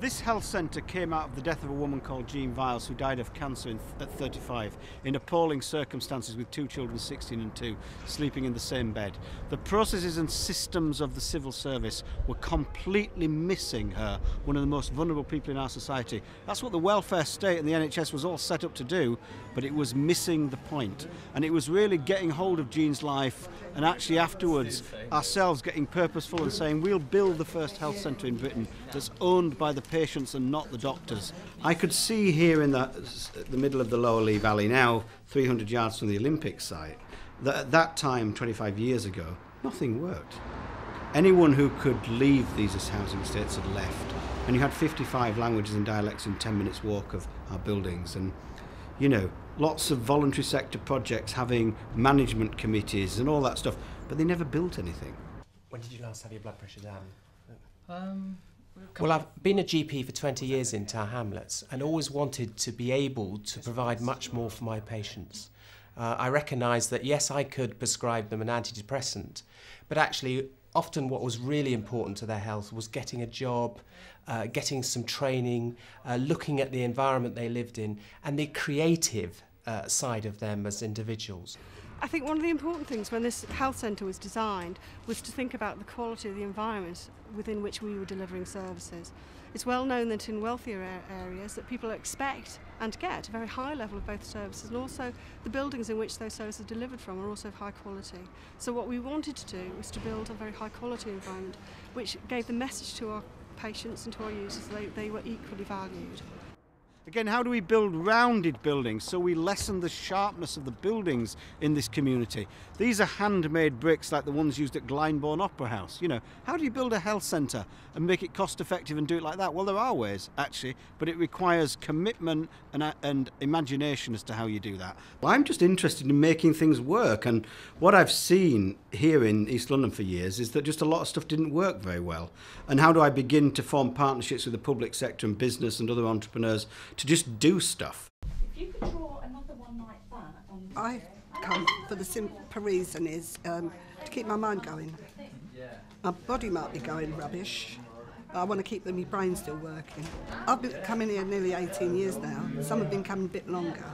This health centre came out of the death of a woman called Jean Viles who died of cancer in, at 35 in appalling circumstances with two children, 16 and 2, sleeping in the same bed. The processes and systems of the civil service were completely missing her, one of the most vulnerable people in our society. That's what the welfare state and the NHS was all set up to do, but it was missing the point. And it was really getting hold of Jean's life and actually afterwards ourselves getting purposeful and saying we'll build the first health centre in Britain that's owned by the patients and not the doctors. I could see here in the, the middle of the Lower Lee Valley now, 300 yards from the Olympic site, that at that time, 25 years ago, nothing worked. Anyone who could leave these housing estates had left. And you had 55 languages and dialects in 10 minutes walk of our buildings. And, you know, lots of voluntary sector projects having management committees and all that stuff, but they never built anything. When did you last have your blood pressure down? Um, Well, I've been a GP for 20 years in Tower Hamlets and always wanted to be able to provide much more for my patients. Uh, I recognised that yes, I could prescribe them an antidepressant, but actually, often what was really important to their health was getting a job, uh, getting some training, uh, looking at the environment they lived in, and the creative uh, side of them as individuals. I think one of the important things when this health centre was designed was to think about the quality of the environment within which we were delivering services. It's well known that in wealthier areas that people expect and get a very high level of both services and also the buildings in which those services are delivered from are also of high quality. So what we wanted to do was to build a very high quality environment which gave the message to our patients and to our users that they, they were equally valued. Again, how do we build rounded buildings so we lessen the sharpness of the buildings in this community? These are handmade bricks like the ones used at Glyndebourne Opera House. You know, how do you build a health centre and make it cost effective and do it like that? Well, there are ways, actually, but it requires commitment and, uh, and imagination as to how you do that. Well, I'm just interested in making things work, and what I've seen here in East London for years is that just a lot of stuff didn't work very well. And how do I begin to form partnerships with the public sector and business and other entrepreneurs to just do stuff? If you could draw another one like that on the I come for the simple reason is um, to keep my mind going. My body might be going rubbish. I want to keep the, my brain still working. I've been coming here nearly 18 years now. Some have been coming a bit longer.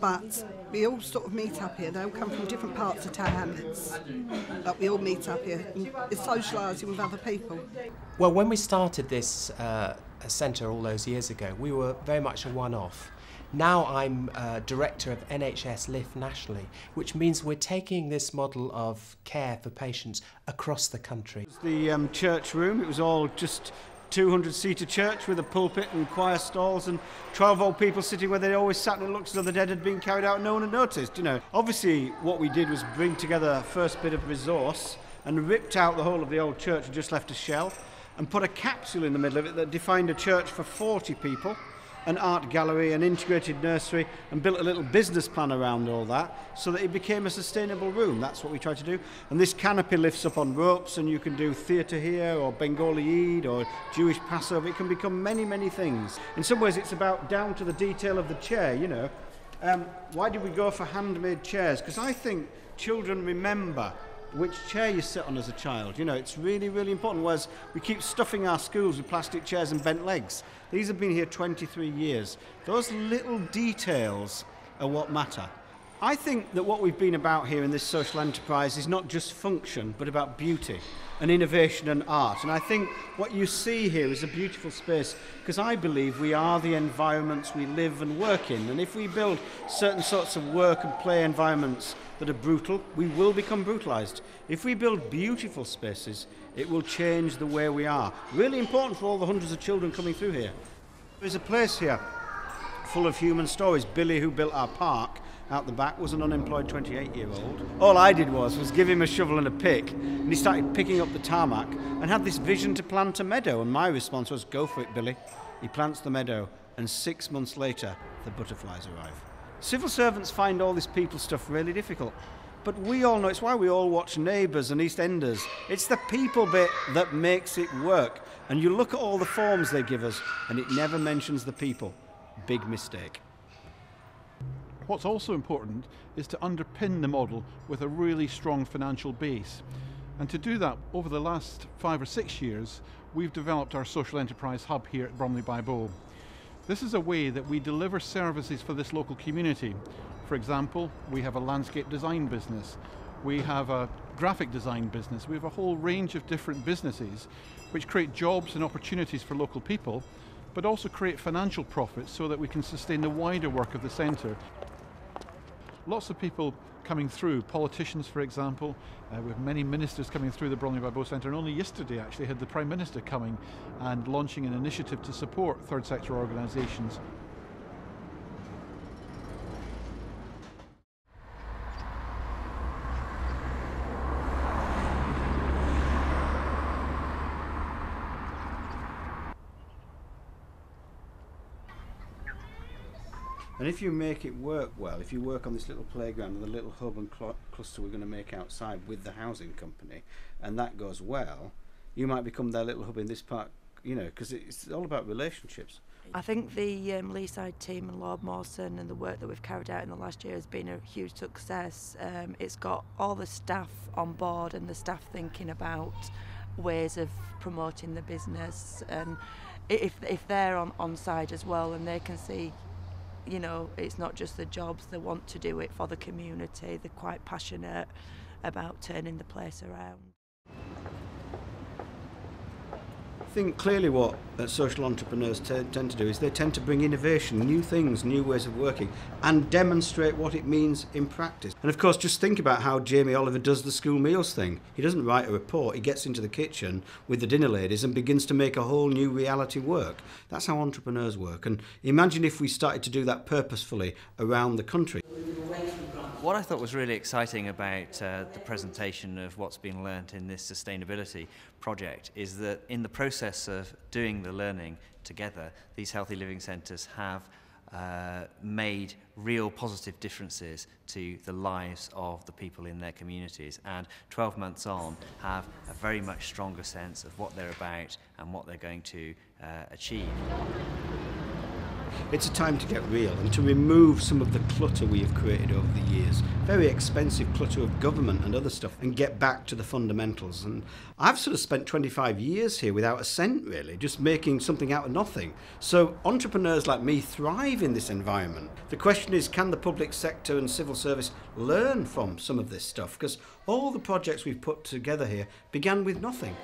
But we all sort of meet up here. They all come from different parts of Tower Hamlets. But we all meet up here. and It's socialising with other people. Well, when we started this uh, centre all those years ago, we were very much a one off. Now I'm uh, director of NHS Lift nationally, which means we're taking this model of care for patients across the country. The um, church room, it was all just 200 seater church with a pulpit and choir stalls and 12 old people sitting where they always sat and it looked as though the dead had been carried out and no one had noticed, you know. Obviously, what we did was bring together a first bit of resource and ripped out the whole of the old church and just left a shell and put a capsule in the middle of it that defined a church for 40 people, an art gallery, an integrated nursery, and built a little business plan around all that so that it became a sustainable room. That's what we try to do. And this canopy lifts up on ropes, and you can do theatre here, or Bengali Eid, or Jewish Passover. It can become many, many things. In some ways, it's about down to the detail of the chair, you know. Um, why did we go for handmade chairs? Because I think children remember which chair you sit on as a child. You know, it's really, really important. Whereas we keep stuffing our schools with plastic chairs and bent legs. These have been here 23 years. Those little details are what matter. I think that what we've been about here in this social enterprise is not just function, but about beauty and innovation and art. And I think what you see here is a beautiful space because I believe we are the environments we live and work in. And if we build certain sorts of work and play environments that are brutal, we will become brutalized. If we build beautiful spaces, it will change the way we are. Really important for all the hundreds of children coming through here. There's a place here full of human stories. Billy, who built our park out the back, was an unemployed 28 year old. All I did was, was give him a shovel and a pick, and he started picking up the tarmac and had this vision to plant a meadow. And my response was, Go for it, Billy. He plants the meadow, and six months later, the butterflies arrive. Civil servants find all this people stuff really difficult. But we all know it's why we all watch Neighbours and EastEnders. It's the people bit that makes it work. And you look at all the forms they give us, and it never mentions the people. Big mistake. What's also important is to underpin the model with a really strong financial base. And to do that, over the last five or six years, we've developed our social enterprise hub here at Bromley by Bow. This is a way that we deliver services for this local community. For example, we have a landscape design business, we have a graphic design business, we have a whole range of different businesses which create jobs and opportunities for local people, but also create financial profits so that we can sustain the wider work of the centre. Lots of people coming through, politicians for example, uh, we have many ministers coming through the Bromley Bow Centre and only yesterday actually had the Prime Minister coming and launching an initiative to support third sector organisations And if you make it work well, if you work on this little playground and the little hub and cl- cluster we're going to make outside with the housing company, and that goes well, you might become their little hub in this park, you know, because it's all about relationships. I think the um, Leaside team and Lord Mawson and the work that we've carried out in the last year has been a huge success. Um, it's got all the staff on board and the staff thinking about ways of promoting the business and if, if they're on, on side as well and they can see you know, it's not just the jobs, they want to do it for the community. They're quite passionate about turning the place around. I think clearly what uh, social entrepreneurs tend to do is they tend to bring innovation, new things, new ways of working, and demonstrate what it means in practice. And of course, just think about how Jamie Oliver does the school meals thing. He doesn't write a report, he gets into the kitchen with the dinner ladies and begins to make a whole new reality work. That's how entrepreneurs work. And imagine if we started to do that purposefully around the country. What I thought was really exciting about uh, the presentation of what's been learnt in this sustainability project is that in the process of doing the learning together, these healthy living centres have uh, made real positive differences to the lives of the people in their communities and 12 months on have a very much stronger sense of what they're about and what they're going to uh, achieve. It's a time to get real and to remove some of the clutter we have created over the years. Very expensive clutter of government and other stuff, and get back to the fundamentals. And I've sort of spent 25 years here without a cent, really, just making something out of nothing. So entrepreneurs like me thrive in this environment. The question is can the public sector and civil service learn from some of this stuff? Because all the projects we've put together here began with nothing.